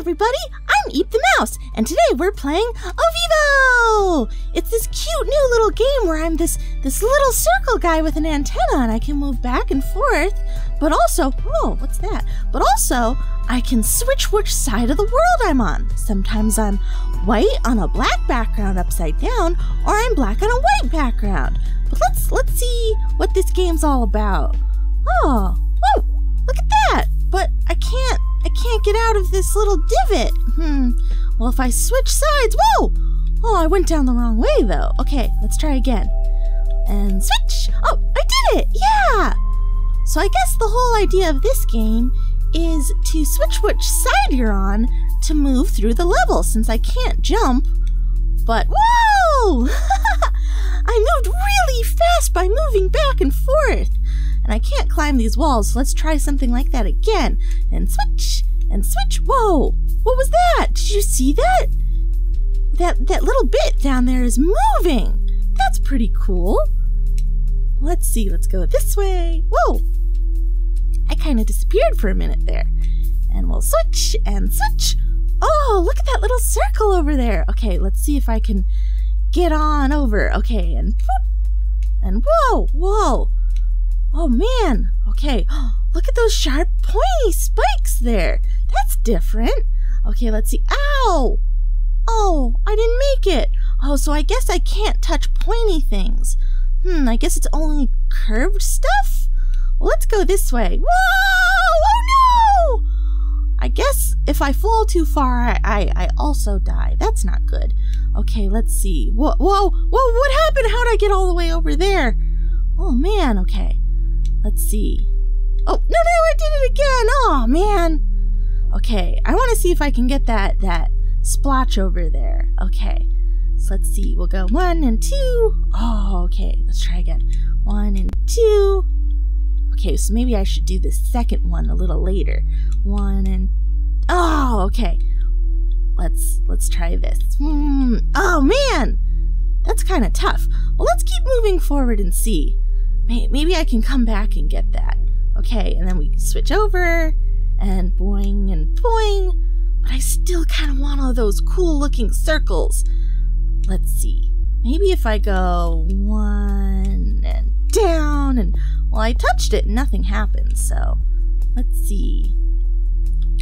everybody, I'm Eep the Mouse, and today we're playing Ovivo! It's this cute new little game where I'm this this little circle guy with an antenna and I can move back and forth, but also, oh, what's that? But also, I can switch which side of the world I'm on. Sometimes I'm white on a black background upside down, or I'm black on a white background. But let's let's see what this game's all about. Oh, whoa, look at that! But I can't I can't get out of this little divot. Hmm. Well, if I switch sides, whoa! Oh, I went down the wrong way though. Okay, let's try again. And switch! Oh, I did it! Yeah! So I guess the whole idea of this game is to switch which side you're on to move through the level since I can't jump. But whoa! I moved really fast by moving back and forth. And I can't climb these walls, so let's try something like that again. And switch, and switch. Whoa! What was that? Did you see that? That, that little bit down there is moving. That's pretty cool. Let's see, let's go this way. Whoa! I kind of disappeared for a minute there. And we'll switch and switch. Oh, look at that little circle over there. Okay, let's see if I can get on over. Okay, and and whoa, whoa. Oh man. Okay. Look at those sharp pointy spikes there. That's different. Okay, let's see. Ow! Oh, I didn't make it. Oh, so I guess I can't touch pointy things. Hmm, I guess it's only curved stuff? Well, let's go this way. Whoa! Oh no! I guess if I fall too far, I, I, I also die. That's not good. Okay, let's see. Whoa, whoa, whoa, what happened? How'd I get all the way over there? Oh man, okay. Let's see. Oh, no, no, I did it again. Oh, man. Okay, I want to see if I can get that, that splotch over there. Okay, so let's see. We'll go one and two. Oh, okay, let's try again. One and two. Okay, so maybe I should do the second one a little later. One and, oh, okay. Let's, let's try this. Mm, oh, man. That's kind of tough. Well, let's keep moving forward and see maybe I can come back and get that. Okay, and then we switch over and boing and boing. But I still kind of want all those cool looking circles. Let's see. Maybe if I go one and down and well, I touched it and nothing happened. So let's see.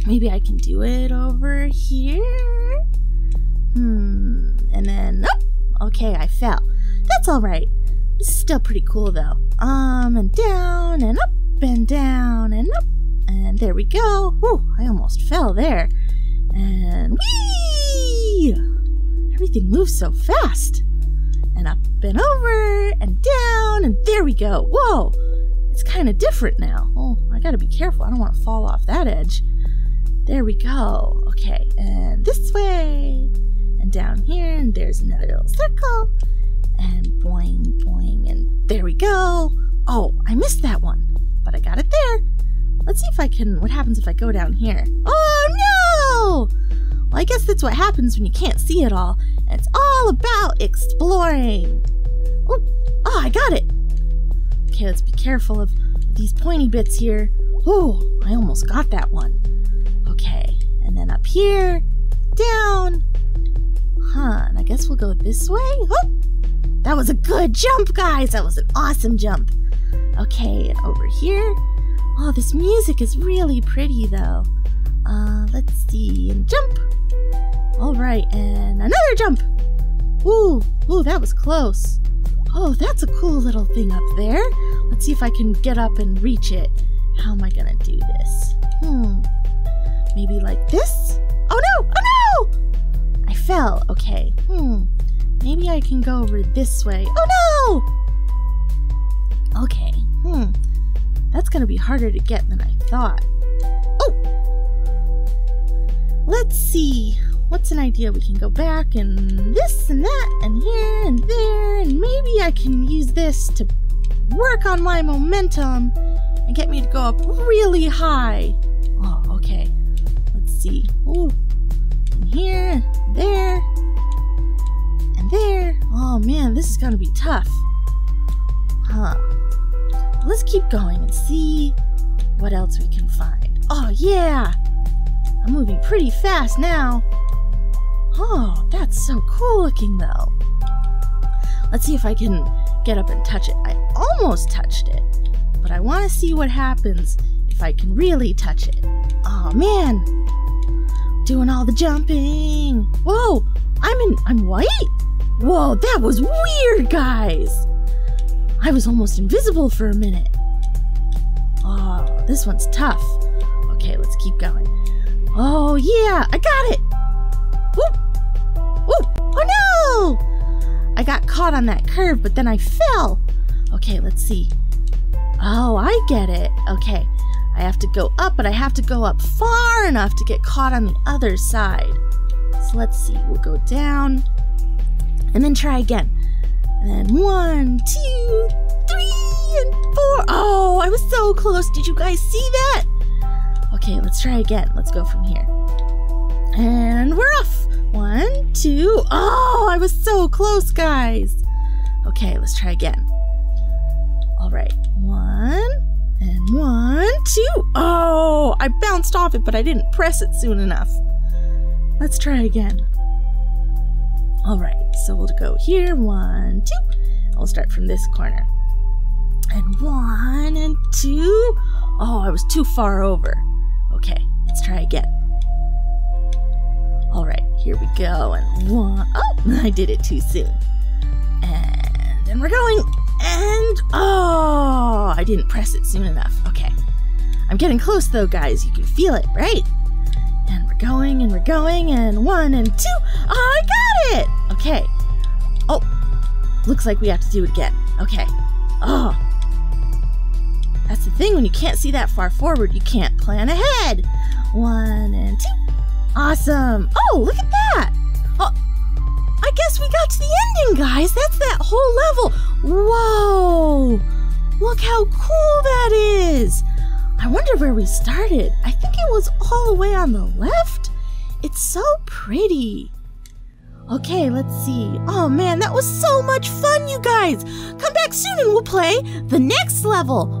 Maybe I can do it over here. Hmm. And then, oh, okay, I fell. That's all right. Still pretty cool though. Um, and down and up and down and up. And there we go. Whew, I almost fell there. And whee! Everything moves so fast. And up and over and down and there we go. Whoa! It's kind of different now. Oh, I gotta be careful. I don't want to fall off that edge. There we go. Okay, and this way. And down here, and there's another little circle and boing, boing, and there we go. Oh, I missed that one, but I got it there. Let's see if I can, what happens if I go down here? Oh no! Well, I guess that's what happens when you can't see it all, it's all about exploring. Oh, oh I got it. Okay, let's be careful of these pointy bits here. Oh, I almost got that one. Okay, and then up here, down. Huh, and I guess we'll go this way. Oh, that was a good jump, guys. That was an awesome jump. Okay, and over here. Oh, this music is really pretty, though. Uh, let's see. And jump. All right, and another jump. Ooh, ooh, that was close. Oh, that's a cool little thing up there. Let's see if I can get up and reach it. How am I gonna do this? Hmm. Maybe like this? Oh no! Oh no! I fell. Okay. Hmm. Maybe I can go over this way. Oh no! Okay, hmm. That's gonna be harder to get than I thought. Oh! Let's see. What's an idea? We can go back and this and that and here and there and maybe I can use this to work on my momentum and get me to go up really high. Oh, okay. Let's see. Ooh. And here, there, there. Oh man, this is gonna be tough. Huh. Let's keep going and see what else we can find. Oh yeah! I'm moving pretty fast now. Oh, that's so cool looking though. Let's see if I can get up and touch it. I almost touched it, but I want to see what happens if I can really touch it. Oh man, doing all the jumping. Whoa, I'm in, I'm white? Whoa, that was weird, guys. I was almost invisible for a minute. Oh, this one's tough. Okay, let's keep going. Oh, yeah, I got it. Whoop. Whoop. Oh, no. I got caught on that curve, but then I fell. Okay, let's see. Oh, I get it. Okay, I have to go up, but I have to go up far enough to get caught on the other side. So let's see. We'll go down and then try again. And then one, two, three, and four. Oh, I was so close. Did you guys see that? Okay, let's try again. Let's go from here. And we're off. One, two. Oh, I was so close, guys. Okay, let's try again. All right. One, and one, two. Oh, I bounced off it, but I didn't press it soon enough. Let's try again. All right, so we'll go here. One, two. I'll start from this corner. And one and two. Oh, I was too far over. Okay, let's try again. All right, here we go. And one. Oh, I did it too soon. And then we're going. And oh, I didn't press it soon enough. Okay. I'm getting close though, guys. You can feel it, right? And we're going and we're going and one and two. Oh, I got it. Okay. Oh, looks like we have to do it again. Okay. Oh. That's the thing when you can't see that far forward, you can't plan ahead. One and two. Awesome. Oh, look at that. Oh, I guess we got to the ending, guys. That's that whole level. Whoa. Look how cool that is. I wonder where we started. I think it was all the way on the left. It's so pretty. Okay, let's see. Oh man, that was so much fun, you guys. Come back soon and we'll play the next level.